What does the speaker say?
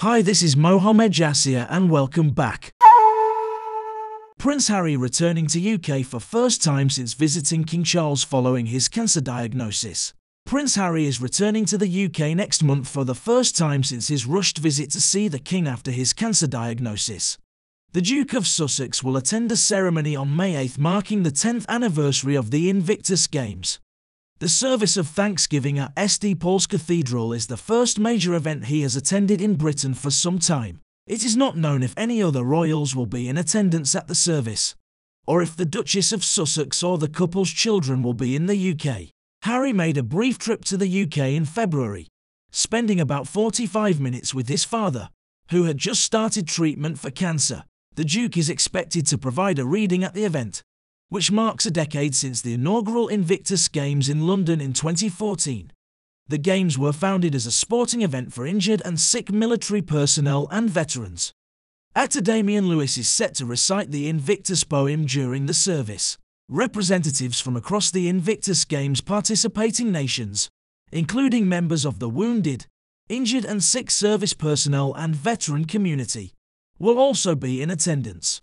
Hi, this is Mohamed Jassia and welcome back. Prince Harry returning to UK for first time since visiting King Charles following his cancer diagnosis. Prince Harry is returning to the UK next month for the first time since his rushed visit to see the King after his cancer diagnosis. The Duke of Sussex will attend a ceremony on May 8 marking the 10th anniversary of the Invictus Games. The service of Thanksgiving at St Paul's Cathedral is the first major event he has attended in Britain for some time. It is not known if any other royals will be in attendance at the service, or if the Duchess of Sussex or the couple's children will be in the UK. Harry made a brief trip to the UK in February, spending about 45 minutes with his father, who had just started treatment for cancer. The Duke is expected to provide a reading at the event, which marks a decade since the inaugural Invictus Games in London in 2014. The Games were founded as a sporting event for injured and sick military personnel and veterans. Actor Damian Lewis is set to recite the Invictus poem during the service. Representatives from across the Invictus Games participating nations, including members of the wounded, injured and sick service personnel and veteran community, will also be in attendance.